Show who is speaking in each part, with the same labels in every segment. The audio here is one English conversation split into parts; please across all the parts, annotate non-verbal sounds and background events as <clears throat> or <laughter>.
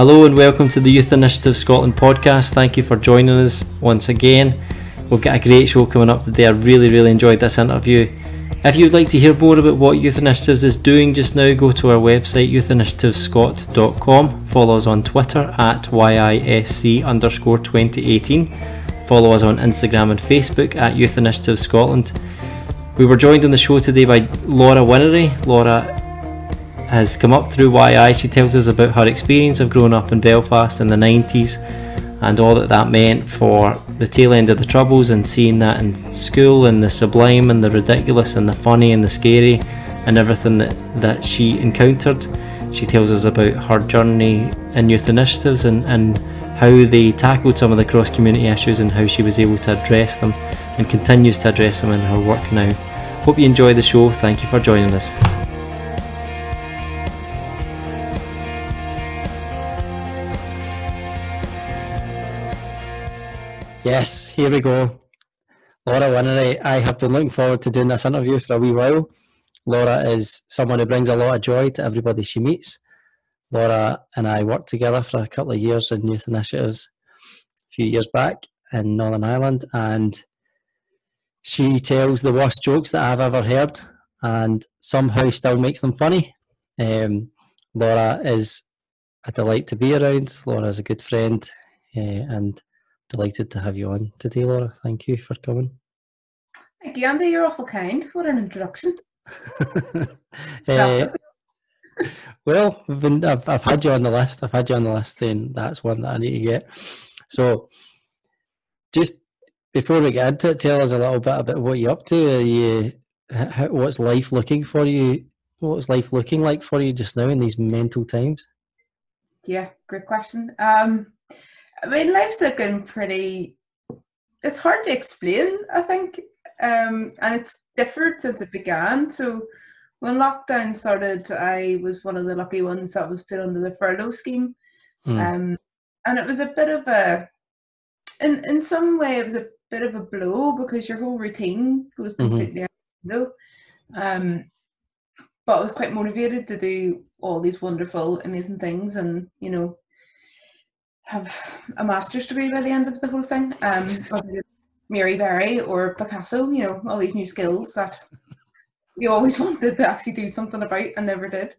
Speaker 1: Hello and welcome to the Youth Initiative Scotland podcast. Thank you for joining us once again. We've got a great show coming up today. I really, really enjoyed this interview. If you'd like to hear more about what Youth Initiatives is doing just now, go to our website youthinitiativescot.com. Follow us on Twitter at YISC underscore 2018. Follow us on Instagram and Facebook at Youth Initiative Scotland. We were joined on the show today by Laura Whinnery. Laura has come up through YI. She tells us about her experience of growing up in Belfast in the 90s and all that that meant for the tail end of the Troubles and seeing that in school and the sublime and the ridiculous and the funny and the scary and everything that, that she encountered. She tells us about her journey in youth initiatives and, and how they tackled some of the cross community issues and how she was able to address them and continues to address them in her work now. Hope you enjoy the show. Thank you for joining us. Yes, here we go. Laura Whinnery, I have been looking forward to doing this interview for a wee while. Laura is someone who brings a lot of joy to everybody she meets. Laura and I worked together for a couple of years in youth initiatives a few years back in Northern Ireland, and she tells the worst jokes that I've ever heard and somehow still makes them funny. Um, Laura is a delight to be around. Laura is a good friend, uh, and delighted to have you on today, Laura. Thank you for coming.
Speaker 2: Thank you, Andy. You're awful kind. What an introduction.
Speaker 1: uh, <laughs> well, <laughs> I've, been, I've, I've had you on the list. I've had you on the list saying that's one that I need to get. So, just before we get into it, tell us a little bit about what you're up to. Are you, how, what's life looking for you? What's life looking like for you just now in these mental times?
Speaker 2: Yeah, great question. Um, I mean, life's looking pretty. It's hard to explain, I think, um, and it's differed since it began. So, when lockdown started, I was one of the lucky ones that was put under the furlough scheme, mm. um, and it was a bit of a, in in some way, it was a bit of a blow because your whole routine goes mm-hmm. completely mm-hmm. out Um, but I was quite motivated to do all these wonderful, amazing things, and you know, have a master's degree by the end of the whole thing. Um, Mary Berry or Picasso, you know, all these new skills that you always <laughs> wanted to actually do something about and never did.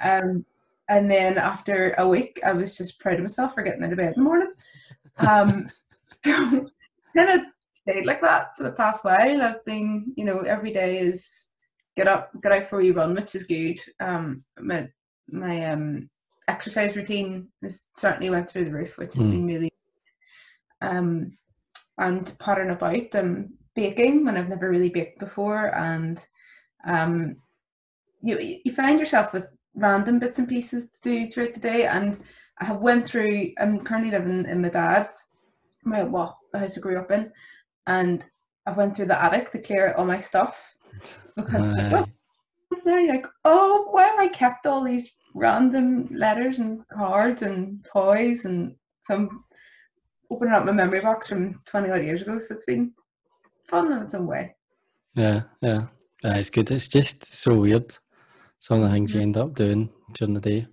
Speaker 2: Um, and then after a week, I was just proud of myself for getting out of bed in the morning. Um, <laughs> so kind of stayed like that for the past while. I've been, you know, every day is get up, get out for a run, which is good. Um, my my um exercise routine has certainly went through the roof, which has mm. been really um and pottering about and baking when I've never really baked before and um you you find yourself with random bits and pieces to do throughout the day and I have went through I'm currently living in my dad's my well the house I grew up in and I've went through the attic to clear out all my stuff <laughs> because uh. now you're like oh why have I kept all these random letters and cards and toys and some opening up my memory box from 20 odd years ago. So it's been fun in some way.
Speaker 1: Yeah, yeah. yeah it's good. It's just so weird. Some of the things you end up doing during the day.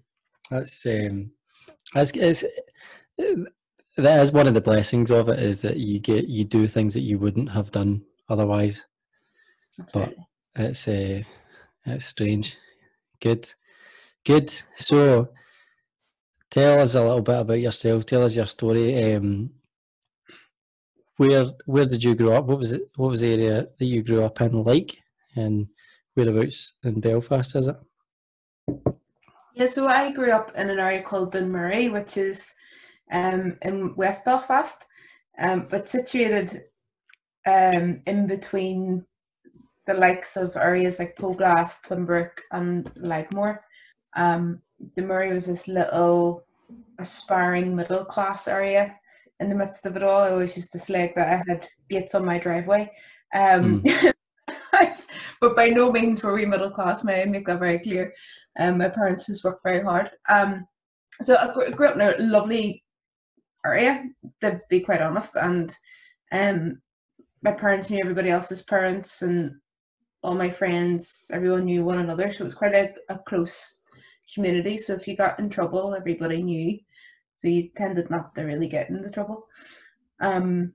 Speaker 1: That's um that's it's that is one of the blessings of it is that you get you do things that you wouldn't have done otherwise. Absolutely. But it's uh, it's strange. Good. Good. So, tell us a little bit about yourself. Tell us your story. Um, where where did you grow up? What was it? What was the area that you grew up in like? And whereabouts in Belfast is it?
Speaker 2: Yeah, so I grew up in an area called Dunmurry, which is um, in West Belfast, um, but situated um, in between the likes of areas like Poleglass, Twinbrook, and Lagmore. Um, Dunmurry was this little aspiring middle class area in the midst of it all. I always used to slag that I had gates on my driveway. Um, mm. <laughs> but by no means were we middle class, may I make that very clear. Um, my parents just worked very hard. Um, so I grew up in a lovely area, to be quite honest, and um, my parents knew everybody else's parents and all my friends, everyone knew one another, so it was quite a, a close community. So if you got in trouble, everybody knew. So you tended not to really get into trouble. Um,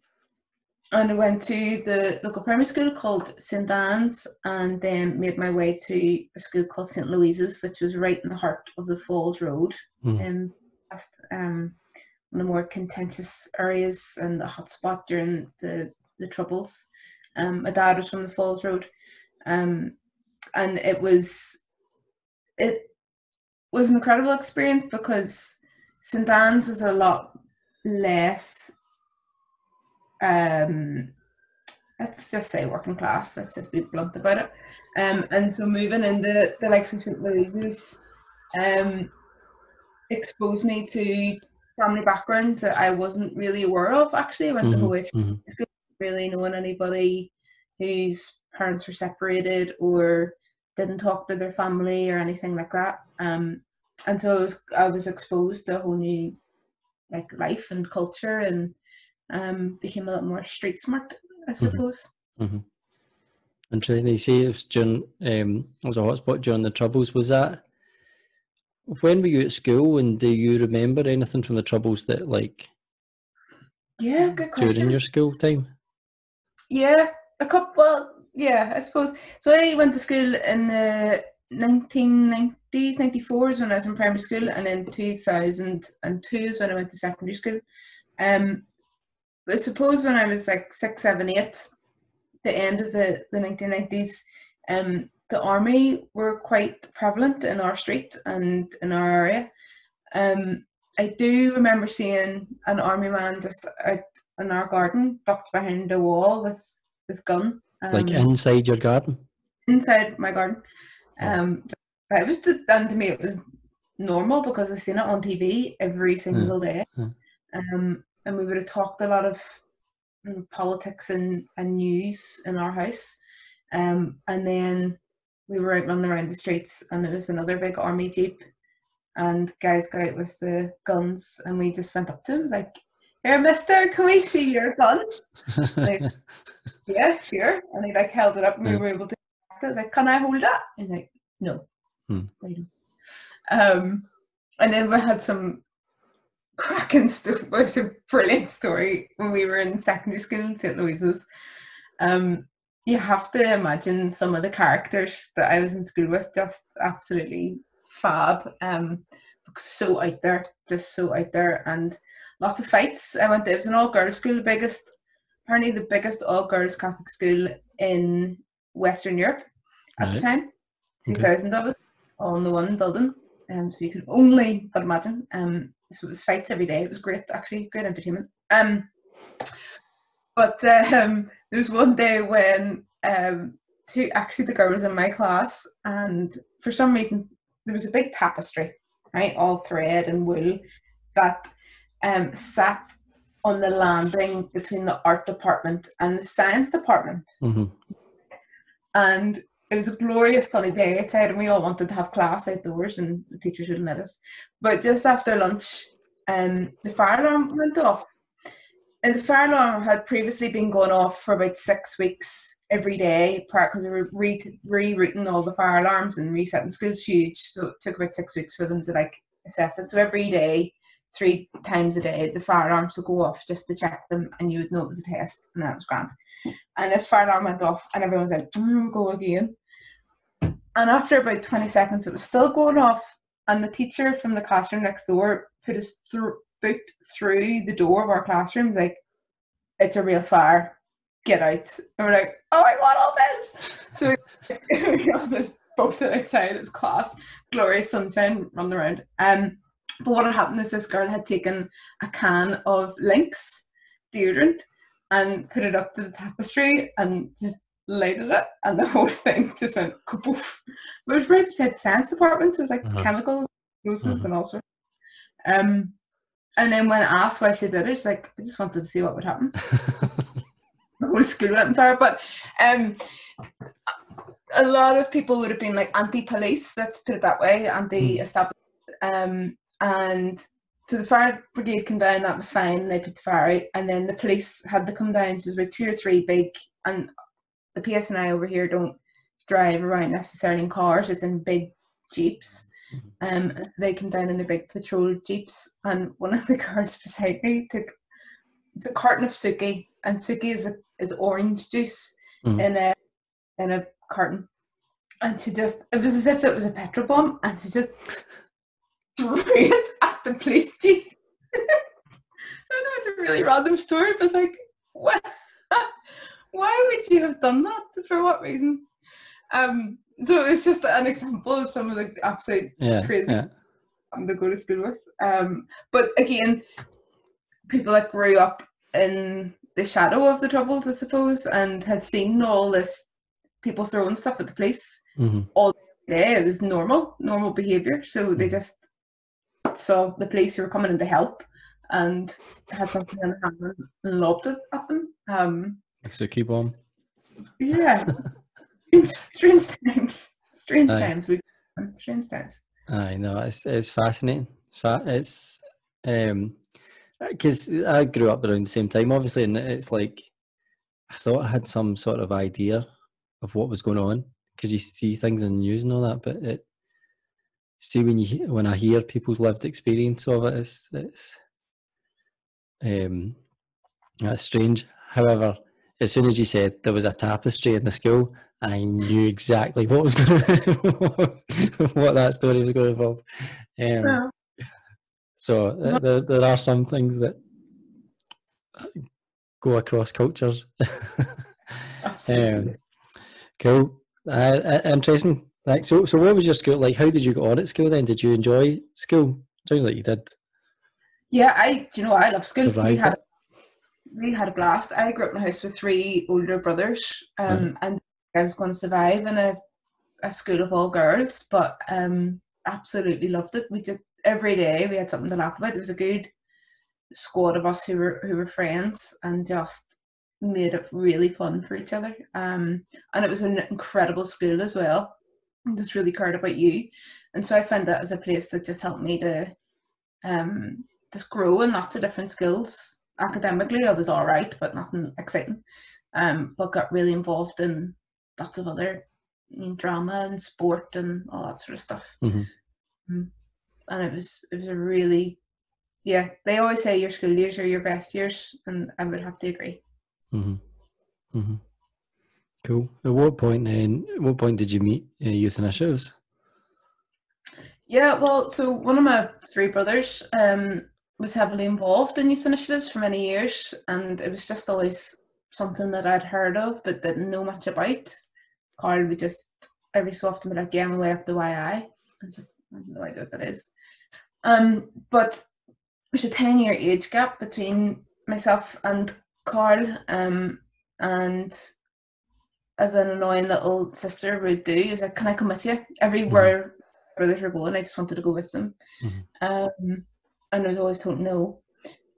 Speaker 2: and I went to the local primary school called St Anne's and then made my way to a school called St Louise's, which was right in the heart of the Falls Road, mm. um, past um, one of the more contentious areas and the hotspot during the, the Troubles. Um, my dad was from the Falls Road, um, and it was it was an incredible experience because St Anne's was a lot less um let's just say working class, let's just be blunt about it. Um and so moving into the likes of St. Louise's um exposed me to family backgrounds that I wasn't really aware of actually. I went mm-hmm, the whole way through mm-hmm. school really knowing anybody whose parents were separated or didn't talk to their family or anything like that. Um and so I was I was exposed to a whole new like life and culture and um, became a lot more street smart, I mm-hmm. suppose.
Speaker 1: Mm-hmm. Interesting. You say it was during um, it was a hotspot during the troubles. Was that when were you at school, and do you remember anything from the troubles that like?
Speaker 2: Yeah, good question.
Speaker 1: During your school time.
Speaker 2: Yeah, a couple. Well, yeah, I suppose. So I went to school in the 1990s, 94s when I was in primary school, and then 2002 is when I went to secondary school. Um, I suppose when I was like six, seven, eight, the end of the, the 1990s, um, the army were quite prevalent in our street and in our area. Um, I do remember seeing an army man just out in our garden, ducked behind a wall with his gun.
Speaker 1: Um, like inside your garden?
Speaker 2: Inside my garden. Um, but it was, done to me, it was normal because I've seen it on TV every single yeah. day. Yeah. Um, and we would have talked a lot of um, politics and, and news in our house. Um, and then we were out running around the streets, and there was another big army jeep, and guys got out with the guns, and we just went up to him, was like, "Here, Mister, can we see your gun?" like, <laughs> yeah, sure. And he like held it up, and we were able to. I was like, "Can I hold that?" He's like, "No." Hmm. Um, and then we had some cracking stuff. It was a brilliant story when we were in secondary school in St. Louise's. Um, you have to imagine some of the characters that I was in school with just absolutely fab. Um, so out there, just so out there, and lots of fights. I went. To, it was an all girls school, the biggest, apparently the biggest all girls Catholic school in Western Europe at right. the time. Two thousand okay. of us, all in the one building. Um, so you can only but imagine. Um, so it was fights every day. It was great, actually, great entertainment. Um, but um, there was one day when um, two actually the girls in my class, and for some reason there was a big tapestry, right, all thread and wool, that um, sat on the landing between the art department and the science department. Mm-hmm. And it was a glorious sunny day outside and we all wanted to have class outdoors and the teachers wouldn't let us. But just after lunch, um, the fire alarm went off. And the fire alarm had previously been going off for about six weeks every day because they were re- rerouting all the fire alarms and resetting schools huge. So it took about six weeks for them to like assess it. So every day, three times a day, the fire alarms would go off just to check them and you would know it was a test and that was grand. And this fire alarm went off and everyone was like, go again. And after about 20 seconds, it was still going off. And the teacher from the classroom next door put his th- foot through the door of our classroom. like, it's a real fire. Get out. And we're like, oh my god, all this. So we <laughs> all just bolted outside his class. Glorious sunshine, running around. Um, but what had happened is this girl had taken a can of Lynx deodorant and put it up to the tapestry and just lighted it, and the <laughs> whole thing just went kapoof. But it was right beside science department, so it was like uh-huh. chemicals, explosives, uh-huh. and all sorts. Um, and then when asked why she did it, she's like, I just wanted to see what would happen. <laughs> the whole school went in fire. But um, a lot of people would have been like anti-police, let's put it that way, anti-establishment. Um, and so the fire brigade came down, that was fine, they put the fire out, and then the police had to come down, so there's about two or three big, and the PSNI over here don't drive around necessarily in cars, it's in big jeeps. Um, and so they came down in their big patrol jeeps, and one of the <laughs> girls beside me took it's a carton of sukie, and sukie is a, is orange juice
Speaker 1: Mhm.
Speaker 2: in a in a carton, and she just it was as if it was a petrol bomb, and she just <laughs> threw it at the police jeep. <laughs> I know it's a really random story, but it's like, what? <laughs> Why would you have done that? For what reason? Um, so it's just an example of some of the absolute
Speaker 1: Yeah.
Speaker 2: Crazy.
Speaker 1: Yeah.
Speaker 2: I'm to go to school with. Um, but again, people that grew up in the shadow of the troubles, I suppose, and had seen all this people throwing stuff at the police
Speaker 1: hmm
Speaker 2: day. It was normal, normal behaviour. So they
Speaker 1: Mhm.
Speaker 2: Saw the police who were coming in to help and had something in hand and lobbed it at them. Um,
Speaker 1: Sukie bomb.
Speaker 2: yeah, <laughs> strange times. Strange
Speaker 1: Aye.
Speaker 2: times. We strange times.
Speaker 1: I know it's it's fascinating. It's fa- it's um because I grew up around the same time, obviously, and it's like I thought I had some sort of idea of what was going on because you see things in the news and all that, but it see when you he- when I hear people's lived experience of it, it's it's um that's strange. However, as soon as you said there was a tapestry in the school, I knew exactly what was <laughs> going what that story was going to involve. Um,
Speaker 2: Well,
Speaker 1: so th- there, there are some things that go across cultures. <laughs> um, cool, uh, uh, interesting. Like, so, so what was your school like? How did you get on at school then? Did you enjoy school? Sounds like you did.
Speaker 2: Yeah, I you know I love school. We had
Speaker 1: it.
Speaker 2: we had a blast. I grew up in a house with three older brothers, um, and I was going to survive in a, a school of all girls, but um, absolutely loved it. We did every day. We had something to laugh about. There was a good squad of us who were who were friends, and just made it really fun for each other. Um, and it was an incredible school as well. Just really cared about you, and so I found that as a place that just helped me to um just grow in lots of different skills. Academically, I was all right, but nothing exciting. Um, but got really involved in lots of other you know, drama and sport and all that sort of stuff.
Speaker 1: Mhm.
Speaker 2: Mm. And it was it was a really yeah. They always say your school years are your best years, and I would have to agree.
Speaker 1: hmm hmm Cool. At what point then? At what point did you meet uh, Youth Initiatives?
Speaker 2: Yeah, well, so one of my three brothers um, was heavily involved in youth initiatives for many years, and it was just always something that I'd heard of but didn't know much about. Carl would just every so often be like, "Yeah, I'm away up the YI." I like, "I have no idea what that is." Um, but there's a ten year age gap between myself and Carl, um, and as an annoying little sister would do, is like, "Can I come with you?" Everywhere brothers were going, I just wanted to go with them.
Speaker 1: Mhm.
Speaker 2: Um, and I was always told no.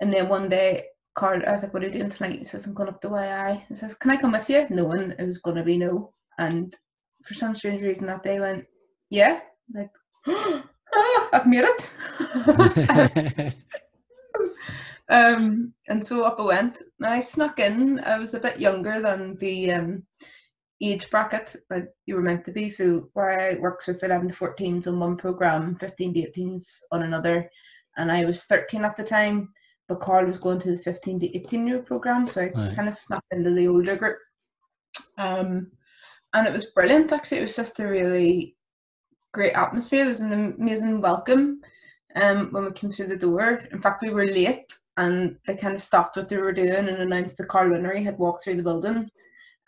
Speaker 2: And then one day, Carl, I was like, "What are you doing tonight?" He says, "I'm going up to YI." He says, "Can I come with you?" Knowing it was going to be no. And for some strange reason, that day went, "Yeah." Like, ah, <gasps> I've made it. <laughs> um, and so up I went. I snuck in. I was a bit younger than the um, age bracket that you were meant to be. So I works with 11 to 14s on one program, 15 to 18s on another, and I was 13 at the time. But Carl was going to the 15 to 18 year program, so I
Speaker 1: Right.
Speaker 2: kind of snuck into the older group. Um, and it was brilliant. Actually, it was just a really great atmosphere. There was an amazing welcome um, when we came through the door. In fact, we were late, and they kind of stopped what they were doing and announced that Carl Whinnery had walked through the building.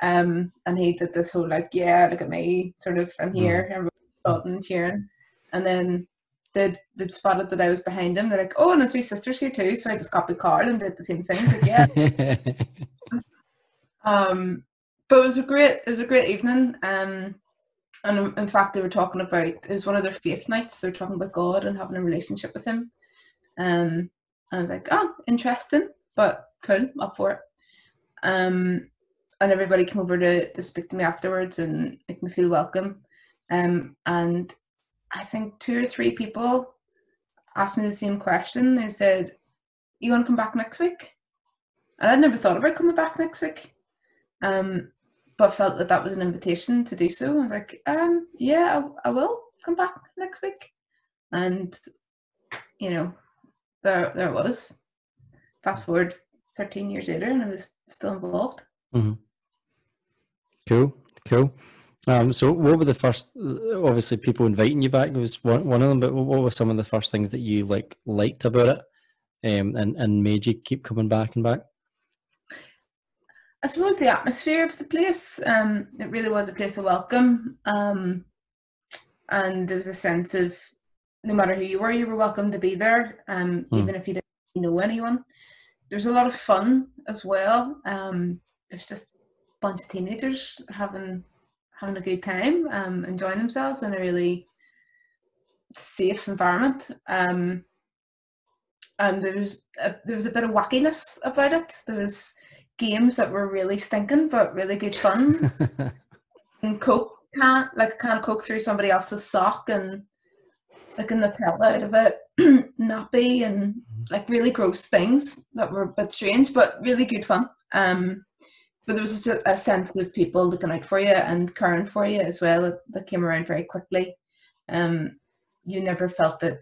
Speaker 2: Um, and he did this whole like, yeah, look at me, sort of, I'm here, everyone applauding and cheering. And then they'd, they'd spotted that I was behind him. They're like, oh, and his three sisters here too. So I just copied Carl and did the same thing. Like, yeah. <laughs> Um, but it was a great, it was a great evening. Um, and in fact, they were talking about it was one of their faith nights. They were talking about God and having a relationship with Him. Um, and I was like, oh, interesting, but cool, up for it. Um, and everybody came over to, to speak to me afterwards and make me feel welcome. Um, and I think two or three people asked me the same question. They said, "You want to come back next week?" And I'd never thought about coming back next week. Um, but felt that that was an invitation to do so. I was like, um, yeah, I, I will come back next week. and you know, there there was. Fast forward 13 years later, and I was still involved.
Speaker 1: Mm-hmm. Cool, cool. Um, so, what were the first? Obviously, people inviting you back was one, one of them. But what were some of the first things that you like liked about it, um, and and made you keep coming back and back?
Speaker 2: I suppose the atmosphere of the place. Um, it really was a place of welcome. Um, and there was a sense of no matter who you were, you were welcome to be there, um, mm. even if you didn't know anyone. There's a lot of fun as well. Um, it's just bunch of teenagers having having a good time, um, enjoying themselves in a really safe environment. Um, and there was a, there was a bit of wackiness about it. There was games that were really stinking but really good fun. <laughs> and Coke can like can of Coke through somebody else's sock and like a Nutella out of it, <clears throat> nappy and mm-hmm. like really gross things that were a bit strange but really good fun. Um, but there was just a, a sense of people looking out for you and caring for you as well that, came around very quickly. Um, you never felt that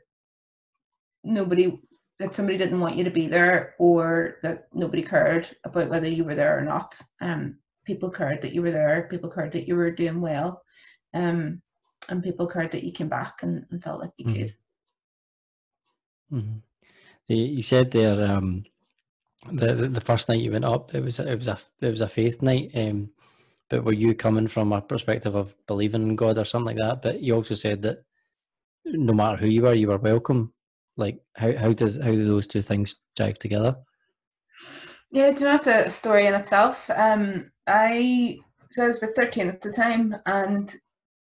Speaker 2: nobody that somebody didn't want you to be there or that nobody cared about whether you were there or not. Um, people cared that you were there, people cared that you were doing well, um, and people cared that you came back and, and felt like you mm-hmm. could.
Speaker 1: Mm-hmm. You said there um, the the first night you went up, it was it was a it was a faith night. Um, but were you coming from a perspective of believing in God or something like that? But you also said that no matter who you were, you were welcome. Like how how does how do those two things jive together?
Speaker 2: Yeah, do you know that's a story in itself. Um, I so I was about thirteen at the time, and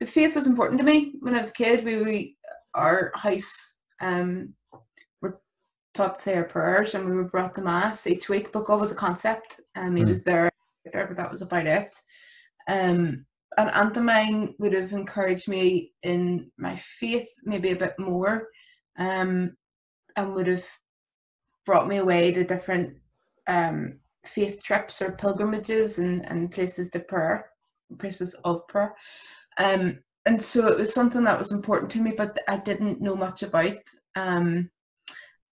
Speaker 2: faith was important to me when I was a kid. We, we our house um taught to say our prayers, and we were brought to mass each week. But God was a concept, and um, He mm. was there, there, but that was about it. Um, an aunt of mine would have encouraged me in my faith maybe a bit more, um, and would have brought me away to different um, faith trips or pilgrimages and, and places to prayer, places of prayer. Um, and so it was something that was important to me, but I didn't know much about. Um,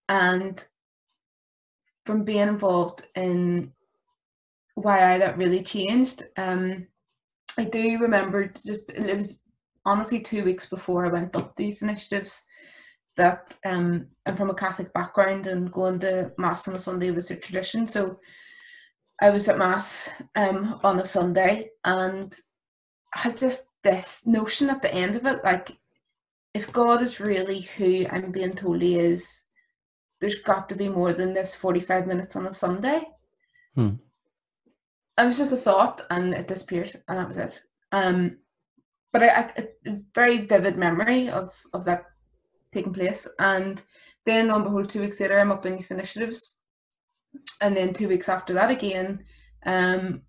Speaker 2: and from being involved in YI that really changed. Um, I do remember just it was honestly two weeks before I went up these initiatives that um, I'm from a Catholic background and going to mass on a Sunday was a tradition. So I was at mass um, on a Sunday and I had just this notion at the end of it, like if God is really who I'm being told He is, there's got to be more than this 45 minutes on a Sunday. Hmm. It was just a thought and it disappeared and that was it. Um, but I, I, a very vivid memory of, of that taking place. And then, on behold, two weeks later, I'm up in youth initiatives. And then two weeks after that, again, um,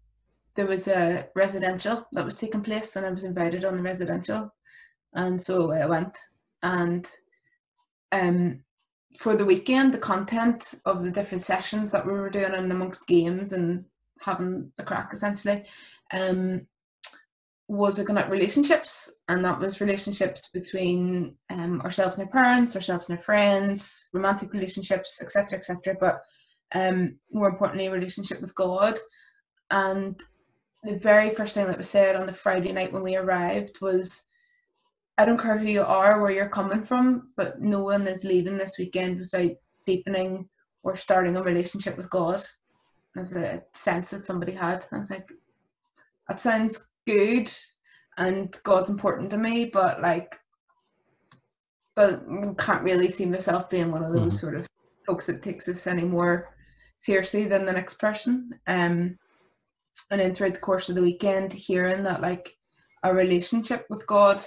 Speaker 2: there was a residential that was taking place, and I was invited on the residential. And so I went. And um, for the weekend, the content of the different sessions that we were doing, and amongst games and having the crack essentially, um, was looking at relationships, and that was relationships between um, ourselves and our parents, ourselves and our friends, romantic relationships, etc., etc. But um, more importantly, relationship with God. And the very first thing that was said on the Friday night when we arrived was, "I don't care who you are, where you're coming from, but no one is leaving this weekend without deepening or starting a relationship with God." There's a sense that somebody had. I was like, that sounds good and God's important to me, but like, but can't really see myself being one of those mm-hmm. sort of folks that takes this any more seriously than the next person. Um, and then throughout the course of the weekend, hearing that like a relationship with God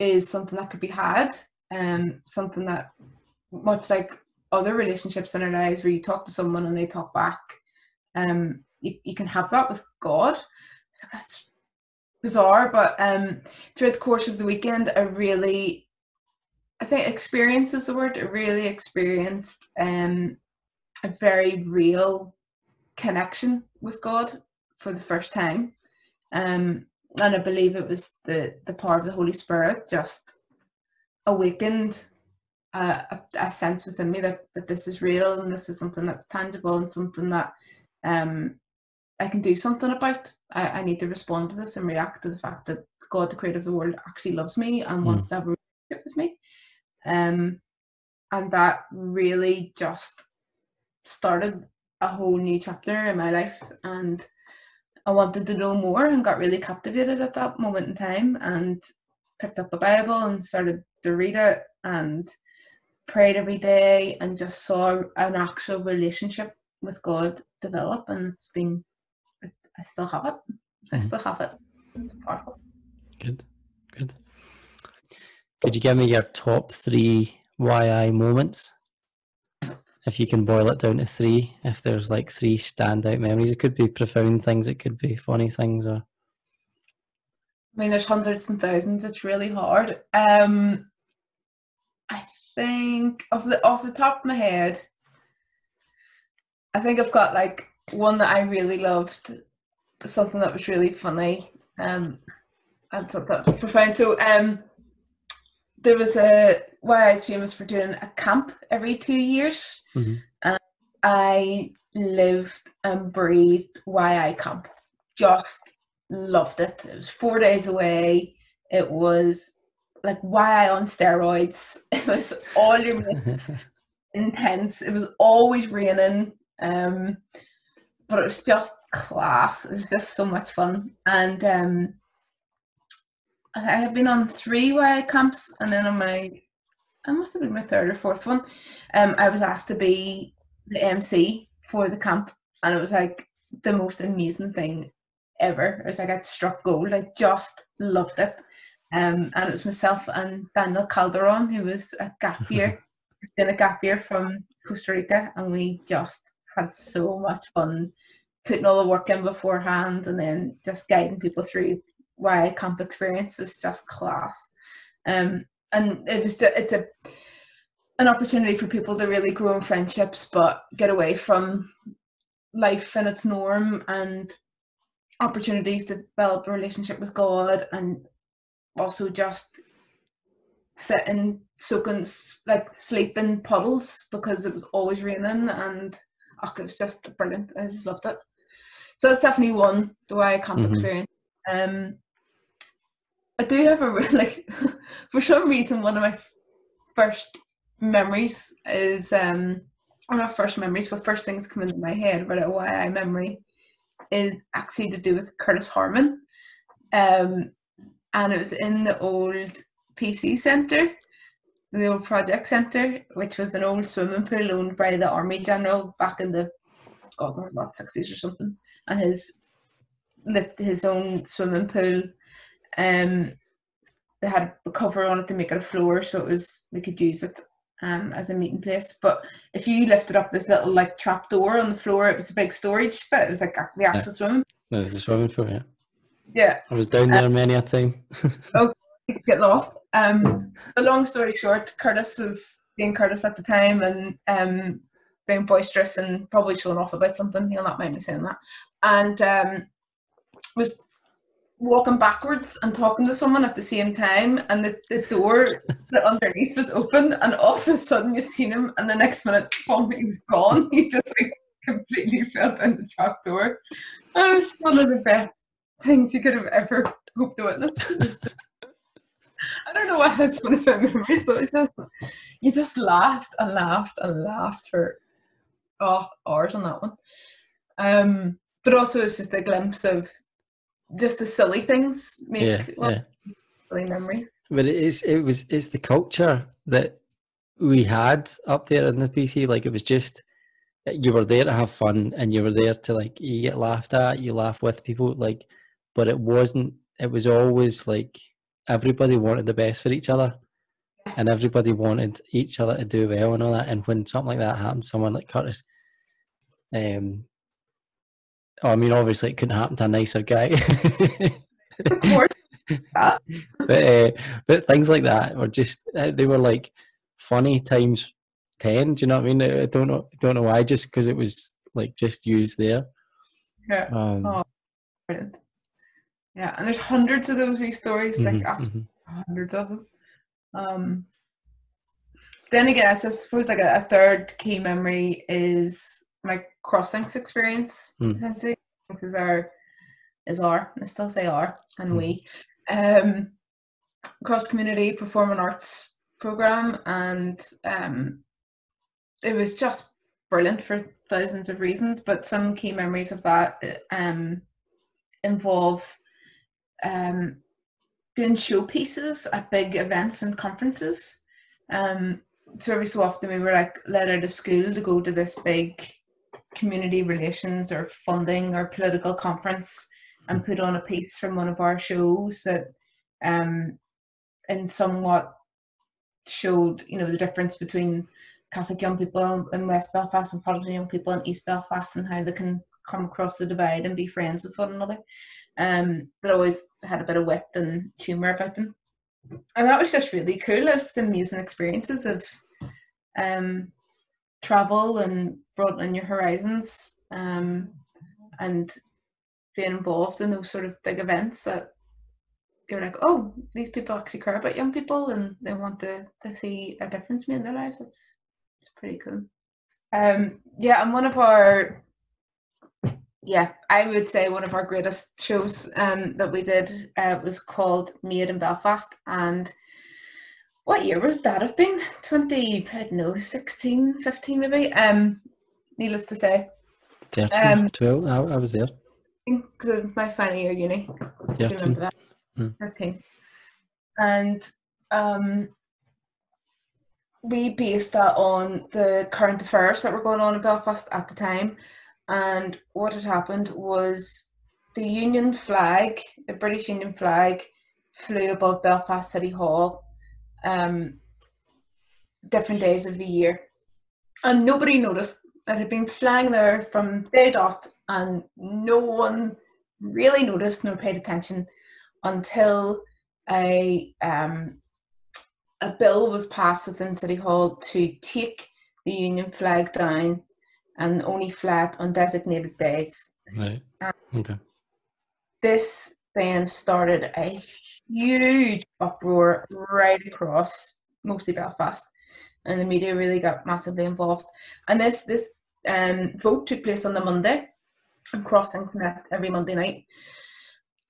Speaker 2: is something that could be had, um, something that much like other relationships in our lives where you talk to someone and they talk back, um, you, you can have that with God. So that's bizarre, but um, throughout the course of the weekend, I really, I think experience is the word. I really experienced um, a very real connection with God for the first time, um, and I believe it was the the power of the Holy Spirit just awakened a, a, a, sense within me that, that this is real and this is something that's tangible and something that um, I can do something about. I, I need to respond to this and react to the fact that God, the creator of the world, actually loves me and mm. wants to have a relationship with me. Um, and that really just started a whole new chapter in my life. And I wanted to know more and got really captivated at that moment in time and picked up a Bible and started to read it and prayed every day and just saw an actual relationship with God develop. And it's been, I still have it. I mm-hmm. still have it. It's powerful.
Speaker 1: Good, good. Could you give me your top three YI moments? If you can boil it down to three, if there's like three standout memories, it could be profound things, it could be funny things, or.
Speaker 2: I mean, there's hundreds and thousands. It's really hard. Um, I think off the off the top of my head, I think I've got like one that I really loved, something that was really funny. Um, I thought that was profound. So um, there was a YI was famous for doing a camp every two years. Mm-hmm. And I lived and breathed YI camp. Just loved it. It was four days away. It was like YI on steroids. <laughs> It was all your mates <laughs> intense. It was always raining. Um, but it was just class. It was just so much fun. And um, I have been on three YI camps, and then on my, I must have been my third or fourth one, um, I was asked to be the MC for the camp, and it was like the most amazing thing ever. It was like I'd struck gold. I just loved it. Um, and it was myself and Daniel Calderon, who was a gap year, <laughs> in a gap year from Costa Rica, and we just had so much fun putting all the work in beforehand and then just guiding people through why camp experience was just class. Um, and it was it's a an opportunity for people to really grow in friendships, but get away from life and its norm, and opportunities to develop a relationship with God, and also just sitting soaking like sleep in puddles because it was always raining, and oh, it was just brilliant. I just loved it. So that's definitely one the way camp mm-hmm. experience. Um, I do have a <laughs> like <laughs> for some reason one of my first memories is um of my first memories, but first things come into my head about a YI memory is actually to do with Curtis Harmon. Um and it was in the old PC centre, the old project centre, which was an old swimming pool owned by the army general back in the God, knows what sixties or something. And his lived his own swimming pool um, they had a cover on it to make it a floor, so it was we could use it um, as a meeting place. But if you lifted up this little like trap door on the floor, it was a big storage but It was like the actual yeah. swimming.
Speaker 1: No, it's a swimming pool, yeah.
Speaker 2: Yeah.
Speaker 1: I was down there um, many a time. <laughs>
Speaker 2: oh, get lost. Um, but long story short, Curtis was being Curtis at the time and um, being boisterous and probably showing off about something. He'll not mind me saying that. And um, was walking backwards and talking to someone at the same time, and the, the door underneath was open, and all of a sudden you seen him, and the next minute, boom, he was gone. <laughs> He just like completely fell down the trap door. That was one of the best things you could have ever hoped to witness. <laughs> I don't know why that's one of my memories, but it's just you just laughed and laughed and laughed for oh hours on that one. Um, but also it's just a glimpse of just the silly things make yeah, well, yeah. silly memories.
Speaker 1: But it is it was it's the culture that we had up there in the PC. Like it was just you were there to have fun and you were there to like you get laughed at, you laugh with people, like but it wasn't it was always like everybody wanted the best for each other. And everybody wanted each other to do well and all that. And when something like that happened, someone like Curtis, um, I mean, obviously, it couldn't happen to a nicer guy.
Speaker 2: of course. <laughs>
Speaker 1: but, uh, but things like that were just, uh, they were like funny times 10. Do you know what I mean? I don't know, don't know why, just because it was like just used there.
Speaker 2: Yeah. Um, oh, brilliant. Yeah, and there's hundreds of those wee stories, like mm-hmm, mm-hmm. hundreds of them. Um, then again, I suppose like a, a third key memory is my crosslinks experience.
Speaker 1: Mm.
Speaker 2: Essentially, is our is our I still say our and we um, cross community performing arts program, and um, it was just brilliant for thousands of reasons. But some key memories of that um, involve um, doing showpieces at big events and conferences. Um, so every so often we were like let out of school to go to this big community relations or funding or political conference and put on a piece from one of our shows that um in somewhat showed you know the difference between Catholic young people in West Belfast and Protestant young people in East Belfast and how they can come across the divide and be friends with one another. Um, that always had a bit of wit and humour about them and that was just really cool. It's the amazing experiences of um, travel and broadening your horizons um, and being involved in those sort of big events that you're like, oh, these people actually care about young people and they want to, to see a difference made in their lives. It's it's pretty cool. Um, yeah, and one of our yeah, I would say one of our greatest shows um, that we did uh, was called Made in Belfast. And what year would that have been? 20, I don't know, 16, 15 maybe? Um, needless to say.
Speaker 1: 13, um, 12, I, I was there.
Speaker 2: Because of my final year uni.
Speaker 1: 13. remember that.
Speaker 2: Mm. 13. And um, we based that on the current affairs that were going on in Belfast at the time and what had happened was the Union flag, the British Union flag, flew above Belfast City Hall um, different days of the year. And nobody noticed. It had been flying there from day dot, and no one really noticed nor paid attention until a um, a bill was passed within City Hall to take the Union flag down and only flat on designated days.
Speaker 1: Right. okay.
Speaker 2: This then started a huge uproar right across mostly Belfast, and the media really got massively involved. And this this um, vote took place on the Monday, and crosslinks met every Monday night,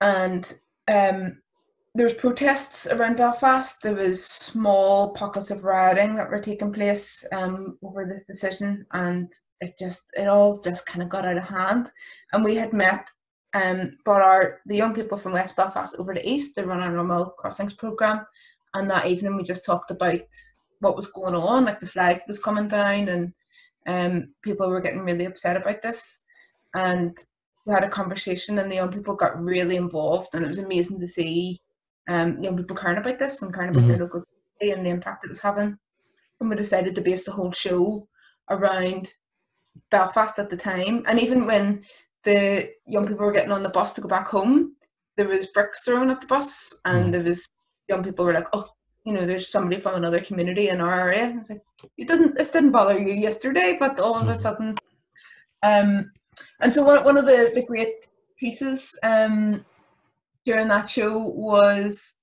Speaker 2: and um, there was protests around Belfast. There was small pockets of rioting that were taking place um, over this decision, and it just it all just kind of got out of hand. And we had met um brought our the young people from West Belfast over to East they run our normal crosslinks program. And that evening we just talked about what was going on, like the flag was coming down and um people were getting really upset about this. And we had a conversation and the young people got really involved and it was amazing to see um young people caring about this and caring about mm-hmm. their local community and the impact it was having. And we decided to base the whole show around Belfast at the time, and even when the young people were getting on the bus to go back home, there was bricks thrown at the bus, and mm. there was young people were like, "Oh, you know, there's somebody from another community in our area." And it's like, "You didn't. This didn't bother you yesterday, but all of a mm-hmm. sudden." Um, and so one one of the the great pieces um during that show was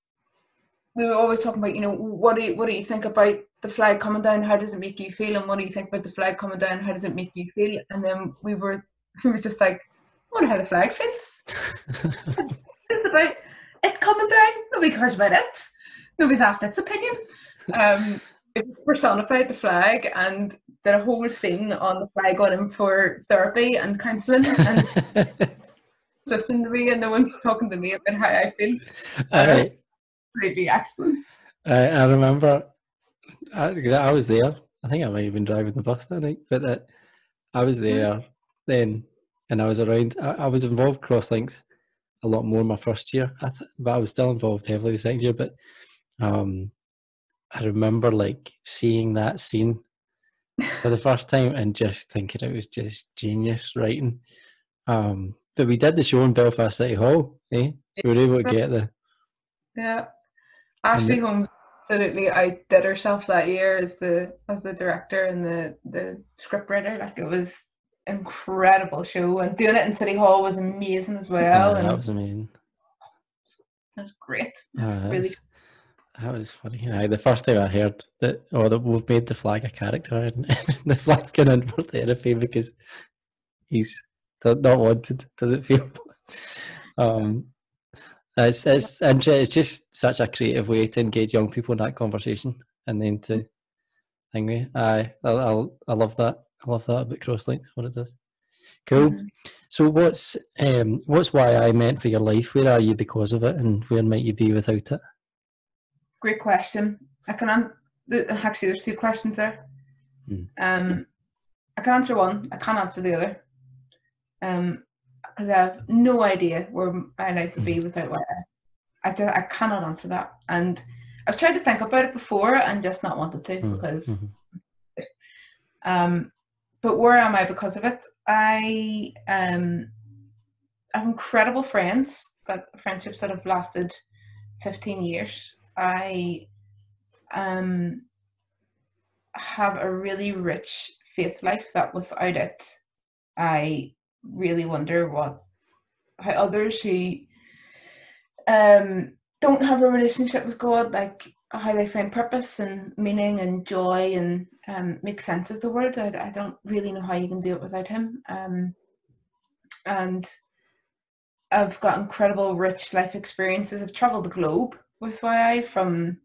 Speaker 2: we were always talking about, you know, what do you, what do you think about the flag coming down? How does it make you feel? And what do you think about the flag coming down? How does it make you feel? And then we were <laughs> we were just like, I wonder how the flag feels. <laughs> it's about it coming down. Nobody cares about it. Nobody's asked its opinion. Um, it personified the flag and did a whole scene on the flag on him for therapy and counselling and <laughs> listening to me and no one's talking to me about how I feel. Uh, Really excellent.
Speaker 1: I, I remember, I, I was there. I think I might have been driving the bus that night, but uh, I was there mm-hmm. Then, and I was around. I, I, was involved crosslinks a lot more my first year, I th- but I was still involved heavily the second year. But um, I remember like seeing that scene <laughs> for the first time and just thinking it was just genius writing. Um, but we did the show in Belfast City Hall. Eh? We were able to get the
Speaker 2: yeah Ashley Holmes absolutely outdid herself that year as the as the director and the the scriptwriter. Like it was incredible show, and doing it in City Hall was amazing as well.
Speaker 1: Yeah,
Speaker 2: that
Speaker 1: was amazing.
Speaker 2: It was great.
Speaker 1: Uh, really. That was funny. Aye, the first time I heard that, or that we've made the flag a character, <laughs> and, the flag's going in for therapy because he's not wanted. Does it feel? <laughs> um, it's it's it's just such a creative way to engage young people in that conversation, and then to anyway, I I I love that. I love that about Crosslinks. What it does. Cool. Mm-hmm. So what's um what's YI meant for your life? Where are you because of it, and where might you be without it?
Speaker 2: Great question. I can an- actually there's two questions there. Mm. Um, I can answer one. I can't answer the other. Um, because I have no idea where my life would be mm. without why I, just, I cannot answer that. And I've tried to think about it before and just not wanted to mm. because. Mm-hmm. Um, but where am I because of it? I um, I have incredible friends that friendships that have lasted 15 years. I um, have a really rich faith life that without it, I really wonder what how others who um, don't have a relationship with God, like how they find purpose and meaning and joy and um, make sense of the world. I, I don't really know how you can do it without Him. Um, and I've got incredible, rich life experiences. I've traveled the globe with YI from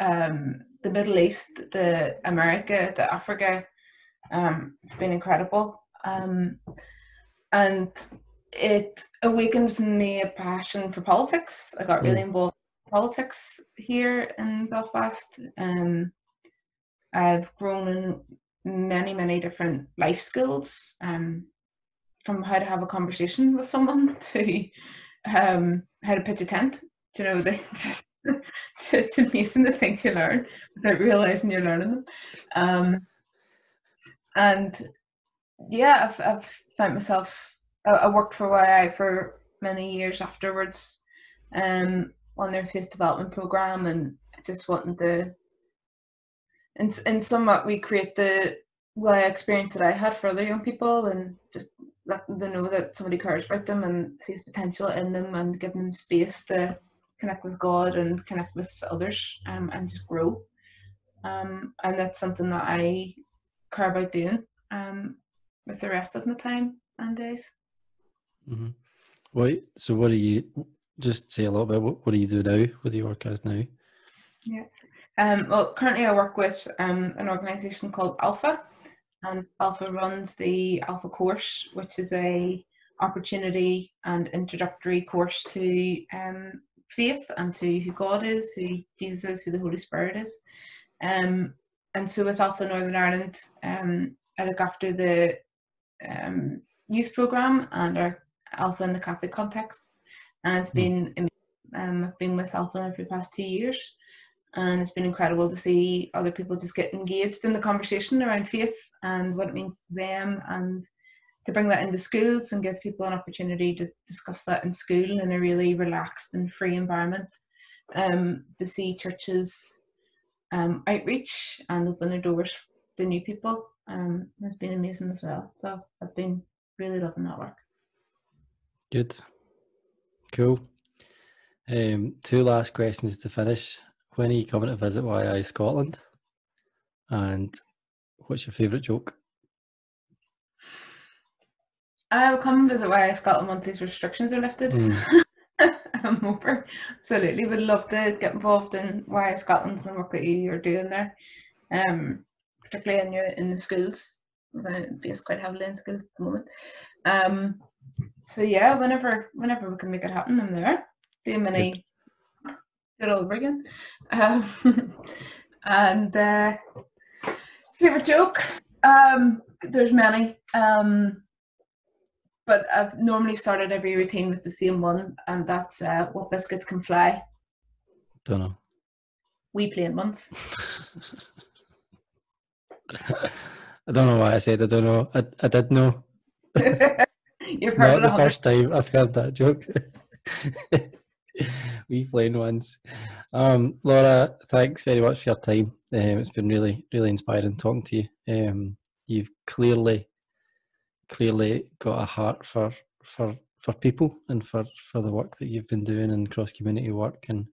Speaker 2: um, the Middle East, the America, the Africa. Um, it's been incredible. Um, and it awakened in me a passion for politics. I got really mm. involved in politics here in Belfast. Um, I've grown in many, many different life skills, um, from how to have a conversation with someone <laughs> to um, how to pitch a tent. You know, they <laughs> just to, to amazing the things you learn without realizing you're learning them. Um, and yeah, I've, I've found myself. I, I worked for YI for many years afterwards, um, on their faith development program, and just wanting to. In in somewhat, we create the YI experience that I had for other young people, and just let them know that somebody cares about them and sees potential in them, and give them space to connect with God and connect with others, um, and just grow. Um, and that's something that I care about doing. Um, with the rest of my time and days.
Speaker 1: Mm-hmm. What? So, what do you just say a little bit? What, what do you do now? What do you work as now?
Speaker 2: Yeah. Um, well, currently I work with um, an organisation called Alpha, and Alpha runs the Alpha course, which is a opportunity and introductory course to um, faith and to who God is, who Jesus is, who the Holy Spirit is. Um, and so with Alpha Northern Ireland, um, I look after the um, youth program and our Alpha in the Catholic context. And it's been, um, I've been with Alpha for the past two years. And it's been incredible to see other people just get engaged in the conversation around faith and what it means to them and to bring that into schools and give people an opportunity to discuss that in school in a really relaxed and free environment. Um, to see churches um, outreach and open their doors to new people um, has been amazing as well. So I've been really loving that work.
Speaker 1: Good. Cool. Um, two last questions to finish. When are you coming to visit YI Scotland? And what's your favourite joke?
Speaker 2: I will come and visit YI Scotland once these restrictions are lifted. Mm. <laughs> I'm over. Absolutely. Would love to get involved in YI Scotland and the work that you are doing there. Um, particularly in your in the schools. I'm based quite heavily in schools at the moment. Um, so yeah, whenever whenever we can make it happen, I'm there. Do mini, do it all over again. Um, <laughs> and uh, favorite joke. Um, there's many. Um, but I've normally started every routine with the same one, and that's uh, what biscuits can fly.
Speaker 1: Don't know.
Speaker 2: We plain ones. <laughs>
Speaker 1: I don't know why I said I don't know. I, I did know. <laughs>
Speaker 2: You've
Speaker 1: not the first time I've heard that joke. <laughs> we plain ones. Um, Laura, thanks very much for your time. Um, it's been really, really inspiring talking to you. Um, you've clearly, clearly got a heart for for for people and for for the work that you've been doing in cross community work and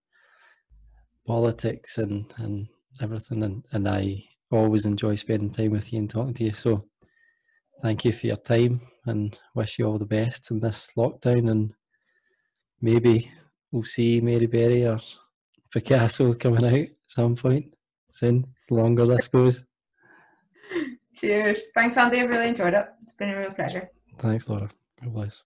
Speaker 1: politics and, and everything. And, and I always enjoy spending time with you and talking to you. So thank you for your time and wish you all the best in this lockdown. And maybe we'll see Mary Berry or Picasso coming out at some point soon, the longer this goes. <laughs>
Speaker 2: Cheers. Thanks, Andy. I really enjoyed it. It's been a real pleasure.
Speaker 1: Thanks, Laura. God bless.